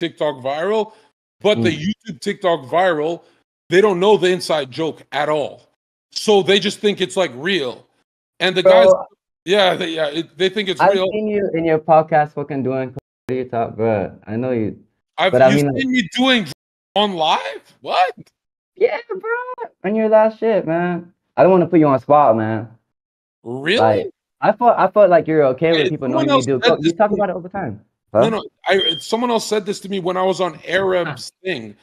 TikTok viral, but the Mm. YouTube TikTok viral, they don't know the inside joke at all. So they just think it's like real. And the guys, yeah, they, yeah, it, they think it's I've real. seen you in your podcast fucking doing comedy talk, bro. I know you. I've but I you mean, like- seen me doing on live. What? Yeah, bro. On your last shit, man. I don't want to put you on spot, man. Really? Like, I thought I thought like you're okay Hey, with people knowing you do. You talk about it all the time. No, Huh? no. I someone else said this to me when I was on Arab's thing.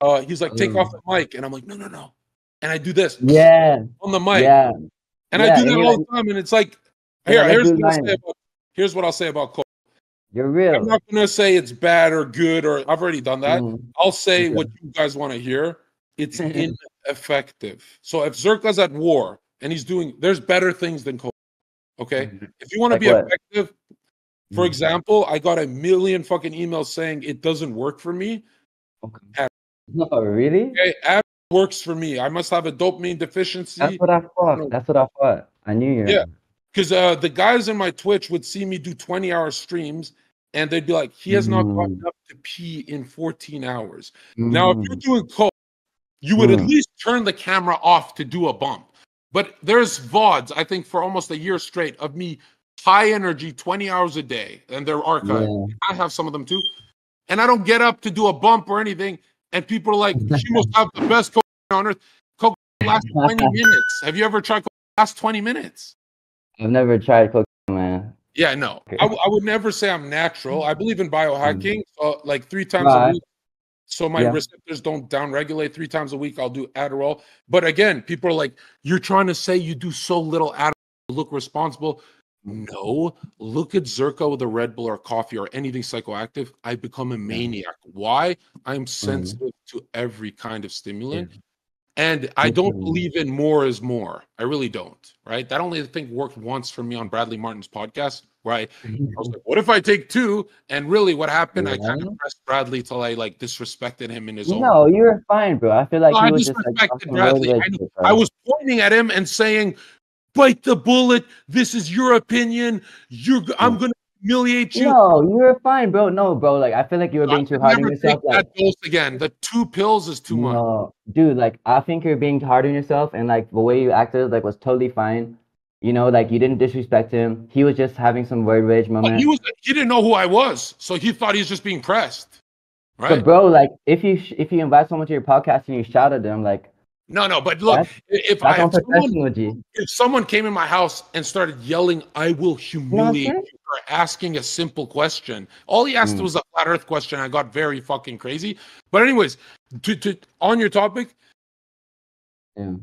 Uh, he's like, take Mm. off the mic, and I'm like, no, no, no. And I do this Yeah, on the mic, yeah. and I do that all the time. And it's like, here, here's what I'll say about here's what I'll say about Cole. You're real. I'm not gonna say it's bad or good or I've already done that. Mm. I'll say what you guys want to hear. It's ineffective. So if Zherka's at war and he's doing, there's better things than Cole. Okay, if you want to Like be what? effective, for Mm. example, I got a million fucking emails saying it doesn't work for me. Oh, really? Okay, app works for me. I must have a dopamine deficiency That's what I thought. That's what I thought. I knew you. Yeah. because uh, the guys in my Twitch would see me do 20 hour streams and they'd be like, he has not gotten Mm. up to pee in 14 hours. Now, if Mm. you're doing coke, you would at Mm. least turn the camera off to do a bump. But there's VODs, I think, for almost a year straight of me high energy 20 hours a day, and they're archived. Yeah. I have some of them too. And I don't get up to do a bump or anything. And people are like, she must have the best coke on earth. Coke lasts 20 minutes. Have you ever tried coke last 20 minutes? I've never tried cocaine, man. Yeah, no. I, I would never say I'm natural. I believe in biohacking. Uh, like three times Right. a week. So my Yeah. receptors don't downregulate. Three times a week, I'll do Adderall. But again, people are like, "You're trying to say you do so little Adderall to look responsible." No, look at Zherka with a Red Bull or coffee or anything psychoactive. I become a maniac. Why? I'm mm-hmm. sensitive to every kind of stimulant. And I don't believe in more is more. I really don't. Right. That only thing worked once for me on Bradley Martin's podcast, where I, I was like, what if I take two? And really what happened, I kind Yeah. of pressed Bradley till I like disrespected him in his own. No, you were fine, bro. I feel like No, I you was just like disrespected Bradley. I rage, know- bro. I was pointing at him and saying, bite the bullet. This is your opinion. You're I'm gonna humiliate you. No, you're fine, bro. No, bro. Like I feel like you were I being too hard on yourself. take Like, that dose again. The two pills is too much. no, dude. Like I think you're being hard on yourself, and like the way you acted, like was totally fine. You know, like you didn't disrespect him. He was just having some word rage But moment. he was he didn't know who I was, so he thought he was just being pressed. Right? But bro, like if you sh- if you invite someone to your podcast and you shout at them, like no, no, but look, That's- if I that's if someone, if someone came in my house and started yelling, I will humiliate you for asking a simple question. All he asked Mm. was a flat earth question. I got very fucking crazy. But anyways, to, to on your topic, Yeah.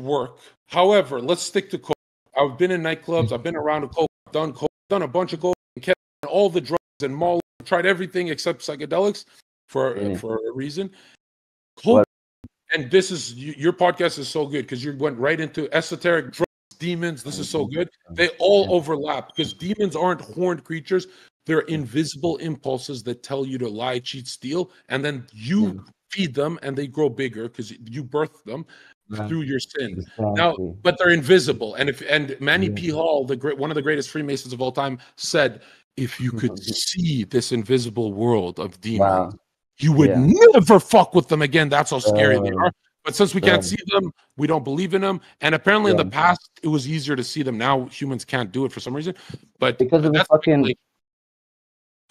work. However, let's stick to coke. I've been in nightclubs, I've been around a coke, done coke, done a bunch of coke, and kept all the drugs and mall, tried everything except psychedelics for Yeah. for a reason. Coke? And this is your podcast is so good because you went right into esoteric drugs, demons. This is so good. They all Mm-hmm. Overlap because demons aren't horned creatures. They're invisible impulses that tell you to lie, cheat, steal, and then you Yeah. feed them and they grow bigger because you birth them Right. through your sin. Now, but they're invisible. And if and Manly Yeah. P. Hall, the great one of the greatest Freemasons of all time, said, if you could see this invisible world of demons, Wow. You would Yeah. never fuck with them again. That's how scary they Uh, are. But since we can't um, see them, we don't believe in them. And apparently, in the past, it was easier to see them. Now humans can't do it for some reason. But Because of the fucking like,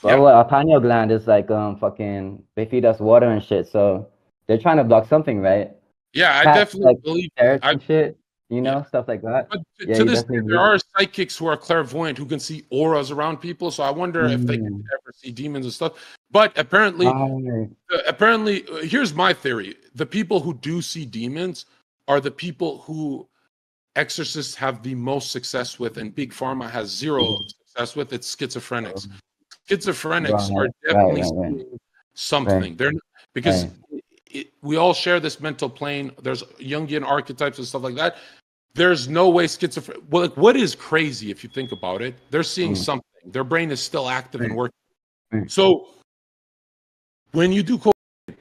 Well, Yeah. well, our pineal gland is like um fucking they feed us water and shit, so they're trying to block something, right? yeah, I definitely like, believe. I- and shit, you know, stuff like that. But to, Yeah, to this there do. are psychics who are clairvoyant who can see auras around people. So I wonder if they can Mm. ever see demons and stuff. But apparently, uh, apparently, uh, here's my theory: the people who do see demons are the people who exorcists have the most success with, and big pharma has zero success with. It's schizophrenics. Schizophrenics Right, are definitely right, right. seeing something. They're because it, we all share this mental plane. There's Jungian archetypes and stuff like that. There's no way schizophrenic. Well, like, what is crazy if you think about it? They're seeing Mm. something. Their brain is still active and working. Right. So when you do cocaine,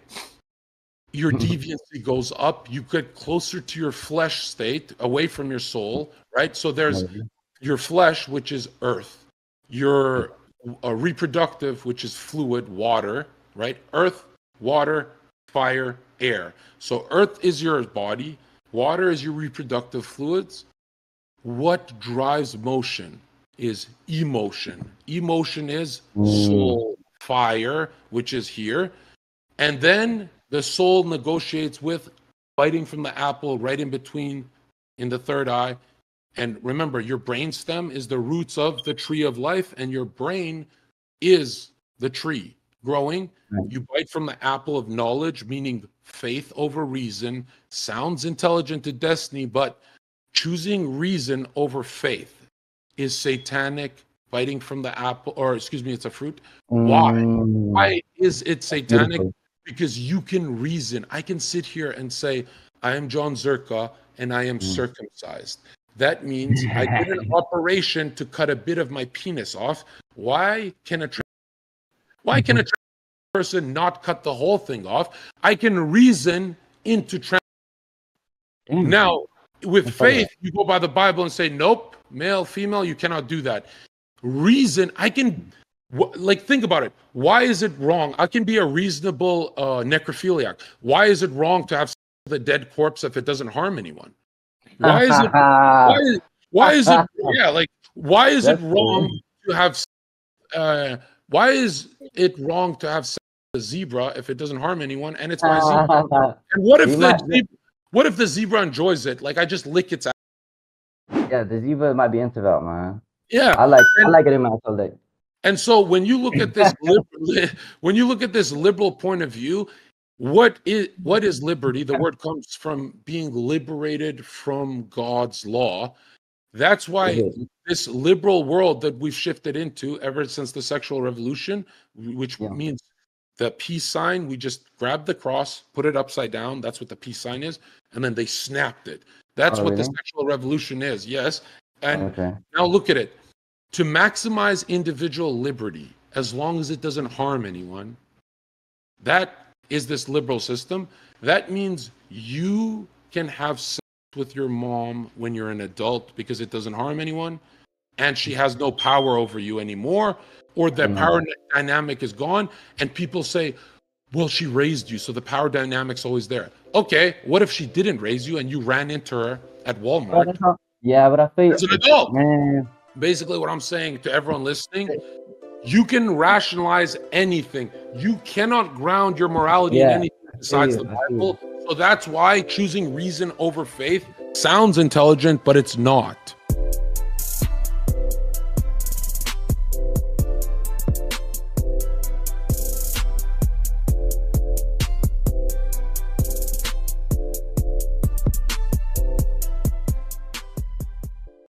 your Mhm. deviancy goes up. You get closer to your flesh state, away from your soul, right? So there's your flesh, which is earth. Your uh, reproductive, which is fluid, water, right? Earth, water, fire, air. So earth is your body, water is your reproductive fluids. What drives motion is emotion. Emotion is soul, fire, which is here. And then the soul negotiates with biting from the apple right in between in the third eye. And remember, your brain stem is the roots of the tree of life, and your brain is the tree growing. You bite from the apple of knowledge, meaning faith over reason. Sounds intelligent to destiny, but choosing reason over faith is satanic. Biting from the apple, or excuse me, it's a fruit. Why? Mm, Why is it satanic? beautiful. because you can reason. I can sit here and say, I am Jon Zherka and I am Mm. circumcised. That means I did an operation to cut a bit of my penis off. Why can a why can a person not cut the whole thing off? I can reason into trans. Damn. Now, with That's all right. faith, you go by the Bible and say, nope, male, female, you cannot do that. Reason, I can, like, think about it. Why is it wrong? I can be a reasonable uh, necrophiliac. Why is it wrong to have sex with a dead corpse if it doesn't harm anyone? Why is it? Why is, why is it? Yeah, like, why is it That's wrong to have? Uh, why is it wrong to have sex with a zebra if it doesn't harm anyone and it's my ah. zebra? And what if You the zebra, what if the zebra enjoys it? Like I just lick its ass. yeah, the zebra might be into that, man. Yeah. I like I like it in my like. And so when you look at this lib- when you look at this liberal point of view, what is what is liberty? The word comes from being liberated from God's law. That's why. This liberal world that we've shifted into ever since the sexual revolution, which Yeah. means the peace sign, we just grabbed the cross, put it upside down. That's what the peace sign is, and then they snapped it. That's Oh, what the sexual revolution is. Yes, and oh, Okay. now look at it. To maximize individual liberty, as long as it doesn't harm anyone, that is this liberal system. That means you can have with your mom when you're an adult because it doesn't harm anyone and she has no power over you anymore, or the Mhm. power dynamic is gone. And people say, well, she raised you, so the power dynamic's always there. Okay, what if she didn't raise you and you ran into her at Walmart Yeah, but I think as an adult? man. basically what I'm saying to everyone listening, you can rationalize anything. You cannot ground your morality in anything besides you, the Bible. So that's why choosing reason over faith sounds intelligent, but it's not.